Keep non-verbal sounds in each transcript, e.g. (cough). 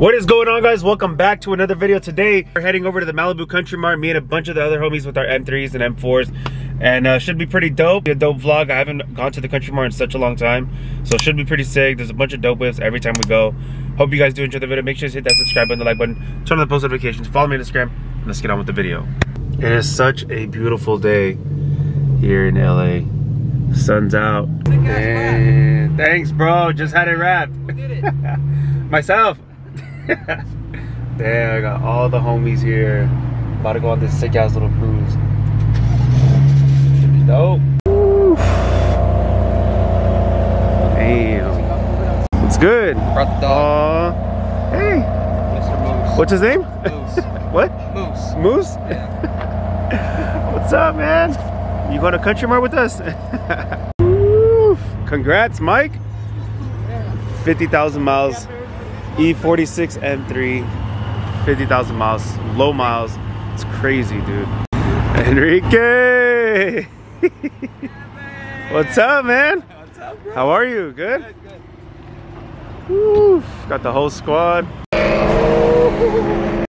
What is going on guys? Welcome back to another video. Today we're heading over to the Malibu Country Mart, me and a bunch of the other homies with our M3s and M4s. And uh, should be pretty dope, be a dope vlog. I haven't gone to the Country Mart in such a long time. So should be pretty sick. There's a bunch of dope whips every time we go. Hope you guys do enjoy the video. Make sure you hit that subscribe button, the like button, turn on the post notifications, follow me on Instagram, and let's get on with the video. It is such a beautiful day here in LA. Sun's out. And thanks bro, just had it wrapped. It. (laughs) Myself. (laughs) Damn, I got all the homies here. About to go on this sick ass little cruise. Should be dope. Damn. What's good? Brought the dog, Aw. Hey. Mr. Moose. What's his name? Moose. (laughs) what? Moose. Moose? (laughs) What's up, man? You going to Country Mart with us? Woo. Congrats, Mike. 50,000 miles. E E46 M3. 50,000 miles. Low miles. It's crazy, dude. Enrique! (laughs) What's up, man? How are you? Good? Good, good. Got the whole squad.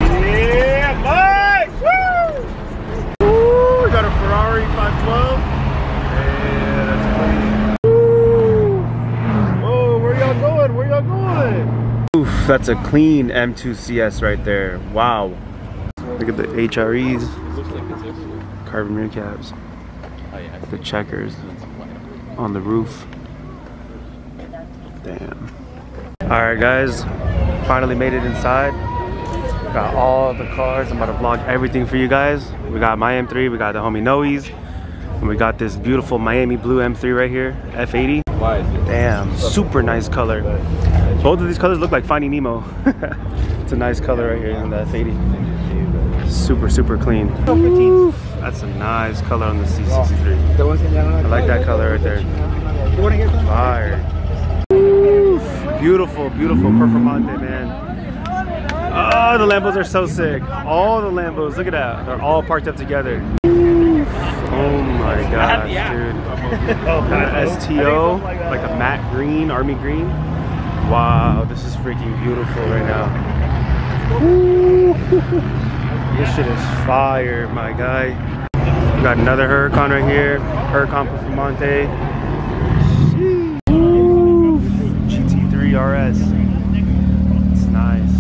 Yeah, Mike! Woo! Woo! We got a Ferrari 512. Yeah, that's clean. Woo! Whoa, where y'all going? Where y'all going? Oof, that's a clean M2 CS right there. Wow. Look at the HREs, Looks like it's this. carbon rear caps, Oh, the checkers on the roof. Damn. All right, guys, finally made it inside. Got all the cars. I'm about to vlog everything for you guys. We got my M3, we got the homie Noe's, and we got this beautiful Miami blue M3 right here, F80. Why? Damn, super nice color. Both of these colors look like Finding Nemo. (laughs) it's a nice color right here in the F80. Super, super clean. Oof, that's a nice color on the C63. I like that color right there. Fire. Oof, beautiful, beautiful Performante, man. Oh, the Lambos are so sick. All the Lambos, look at that. They're all parked up together. Oh my gosh, dude. (laughs) A STO, like a matte green, army green. Wow, this is freaking beautiful right now. (laughs) This shit is fire, my guy. We got another Huracan right here. Huracan Performante. Woo. GT3 RS. It's nice.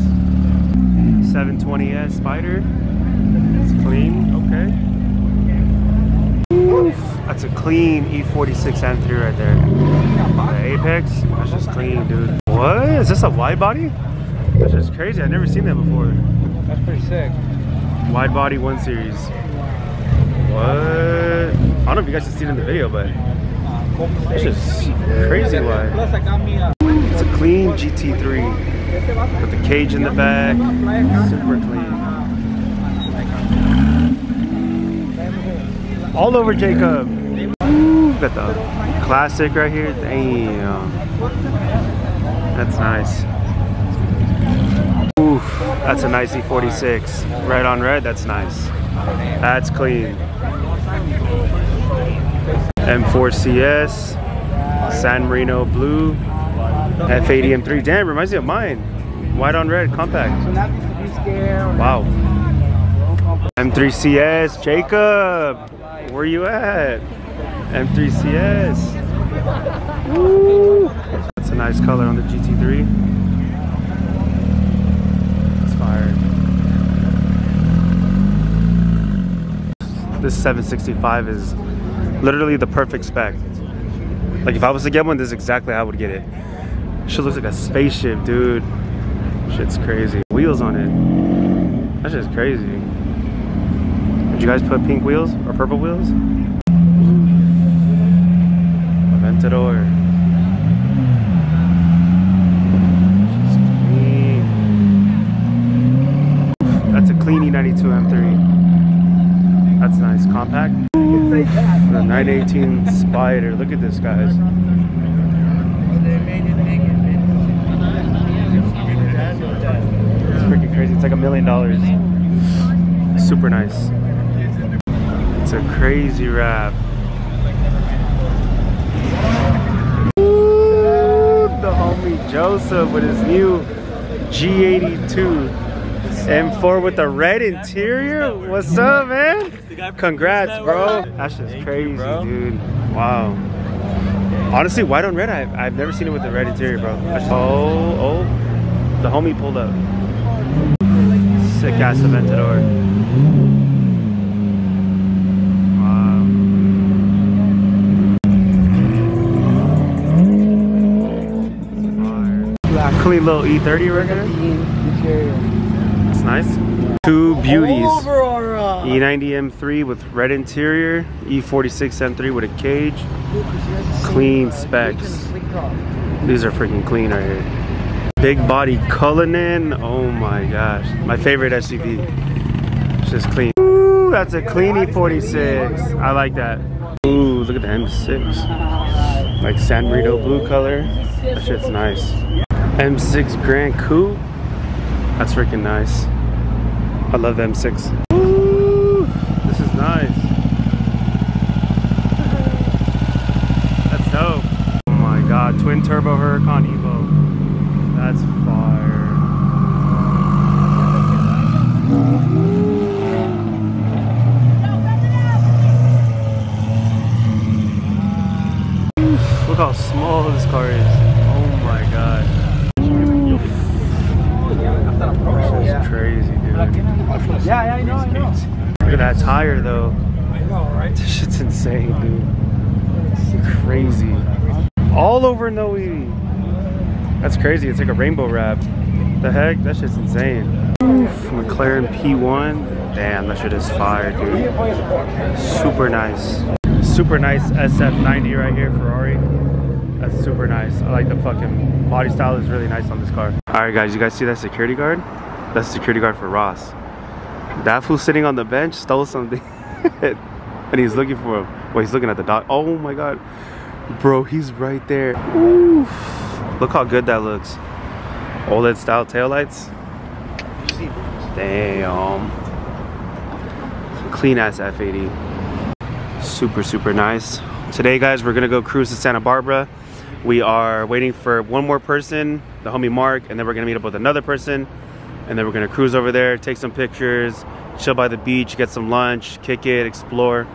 720S Spider. It's clean, okay. That's a clean E E46 M3 right there. The Apex, that's just clean, dude. What? Is this a wide body? That's just crazy. I've never seen that before. That's pretty sick. Wide body 1 Series. What? I don't know if you guys can see it in the video, but it's just crazy wide. Plus, I got me a. It's a clean GT3 with the cage in the back. Super clean. All over Jacob. Ooh, got the classic right here. Damn. That's nice. Oof, that's a nice E46. Red on red, that's nice. That's clean. M4CS, San Marino blue, F80 M3. Damn, reminds me of mine. White on red, compact. Wow. M3CS, Jacob. Where you at? M3CS. Woo. Nice color on the GT3. It's fire. This 765 is literally the perfect spec. Like if I was to get one, this is exactly how I would get it. Shit looks like a spaceship, dude. Shit's crazy. Wheels on it. That's just crazy. Did you guys put pink wheels or purple wheels? Aventador. 32 M3. That's nice, compact. The 918 Spider, look at this guys. It's freaking crazy, it's like a million dollars. Super nice. It's a crazy wrap. Ooh, the homie Joseph with his new G82. M4 with the red interior. What's up, man? Congrats, bro. That's just crazy, dude. Wow. Honestly, white on red, I've, I've never seen it with the red interior, bro. Oh, oh. The homie pulled up. Sick ass Aventador. Wow. Clean little E30 right here. Nice. Two beauties. E90 M3 with red interior, E46 M3 with a cage. Clean specs. These are freaking clean right here. Big body Cullinan. Oh my gosh. My favorite SUV. It's just clean. Ooh, that's a clean E46. I like that. Ooh, look at the M6. Like San Marino blue color. That shit's nice. M6 Gran Coupe. That's freaking nice. I love the M6. Ooh, this is nice. That's dope. Oh my god, twin turbo Huracan Evo. That's fire. Look how small this car is. Oh my god. This is crazy, dude. Yeah, yeah, I know, I know. Look at that tire though. This shit's insane, dude. Crazy. All over no EV. That's crazy. It's like a rainbow wrap. The heck? That shit's insane. Oof, McLaren P1. Damn, that shit is fire, dude. Super nice. Super nice SF90 right here, Ferrari. That's super nice. I like the fucking body style is really nice on this car. All right, guys, you guys see that security guard? That's security guard for Ross. That fool sitting on the bench stole something. (laughs) and he's looking for him. Well, he's looking at the dog. Oh my god. Bro, he's right there. Oof. Look how good that looks. OLED style taillights. Damn. Clean ass F80. Super, super nice. Today, guys, we're gonna go cruise to Santa Barbara. We are waiting for one more person, the homie Mark, and then we're gonna meet up with another person. And then we're gonna cruise over there, take some pictures, chill by the beach, get some lunch, kick it, explore.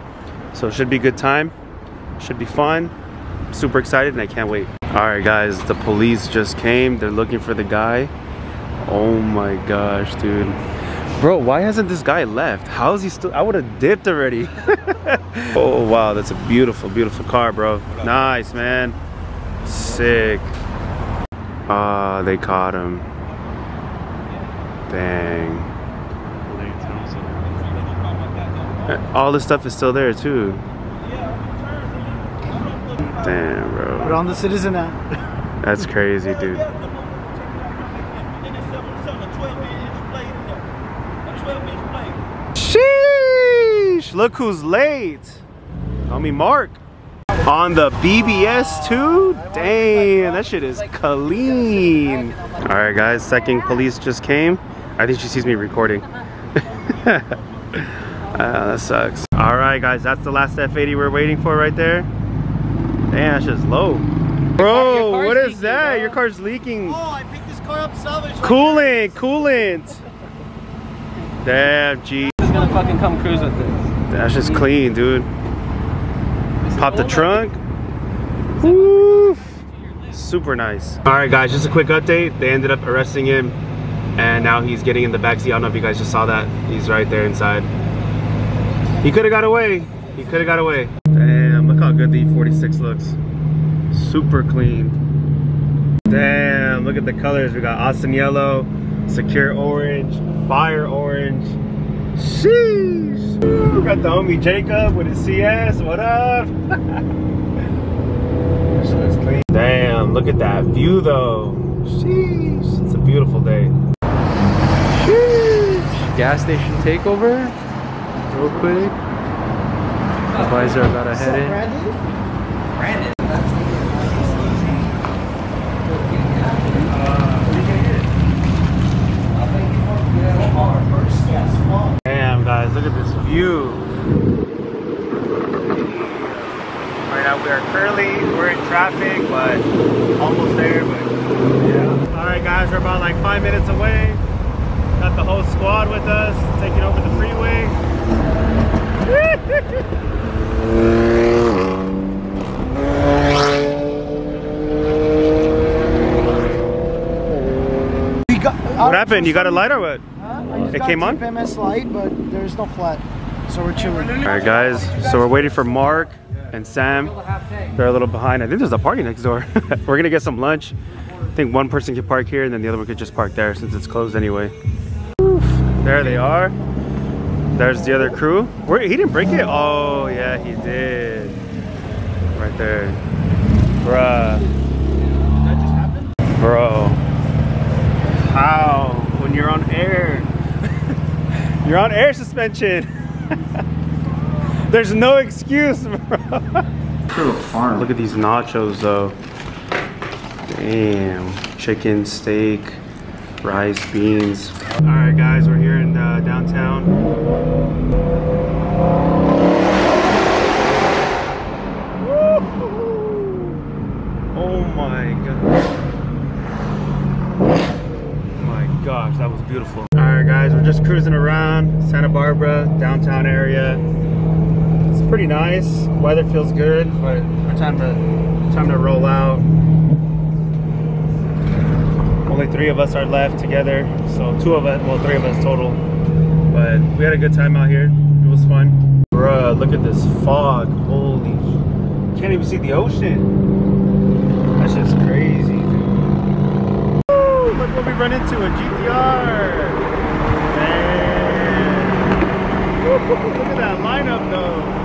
So it should be a good time. Should be fun. Super excited and I can't wait. All right, guys, the police just came. They're looking for the guy. Oh my gosh, dude. Bro, why hasn't this guy left? How is he still? I would have dipped already. (laughs) oh, wow, that's a beautiful, beautiful car, bro. Nice, man. Sick. Ah, they caught him. Dang. All this stuff is still there, too. Damn, bro. Put on the Citizen app. That's crazy, dude. Sheesh! Look who's late. Homie Mark. On the BBS too? Damn, that shit is clean. All right, guys, second police just came. I think she sees me recording. (laughs) uh, that sucks. All right, guys, that's the last F80 we're waiting for right there. Damn, that's just low. Bro, what is leaking, that? bro. Your car's leaking. Oh, I picked this car up salvage. Coolant, coolant. Damn, G. He's gonna fucking come cruise with this. That's just clean, dude. Pop the trunk. Woo. Super nice. All right, guys, just a quick update. They ended up arresting him, and now he's getting in the backseat. I don't know if you guys just saw that. He's right there inside. He could have got away. He could have got away. Damn, look how good the E46 looks. Super clean. Damn, look at the colors. We got Austin yellow, Sakhir orange, fire orange. Sheesh. We got the homie Jacob with his CS. What up? (laughs) This looks clean. Damn, look at that view though. Sheesh. It's a beautiful day. Gas station takeover. Real quick. The boys are about to head in. Damn, guys, look at this view. Right now, we are currently we're in traffic, but almost there. But yeah. All right, guys, we're about like five minutes away. Got the whole squad with us, taking over the freeway. We got, uh, what happened? You got a light or what? Huh? It came on? MS light, but there's no flat, so we're chilling. All right, guys. So we're waiting for Mark and Sam. They're a little behind. I think there's a party next door. (laughs) we're gonna get some lunch. I think one person can park here, and then the other one could just park there since it's closed anyway. Oof. There they are. There's the other crew. Where he didn't break it? Oh yeah, he did. Right there. Bruh. That just happened? Bro. How? When you're on air. (laughs) you're on air suspension. (laughs) There's no excuse, bro. Look at these nachos though. Damn. Chicken, steak, rice, beans. Alright guys, we're here in uh, downtown. Oh my god. My gosh, that was beautiful. All right, guys, we're just cruising around Santa Barbara, downtown area. It's pretty nice. Weather feels good, but time to time to roll out. Only three of us are left together, so two of us, well, three of us total. But we had a good time out here. It was fun. Bruh, look at this fog. Holy, can't even see the ocean. That's just crazy, dude. Woo, look what we run into a GTR. Look at that lineup though.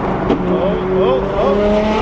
(laughs) Oh, oh, oh,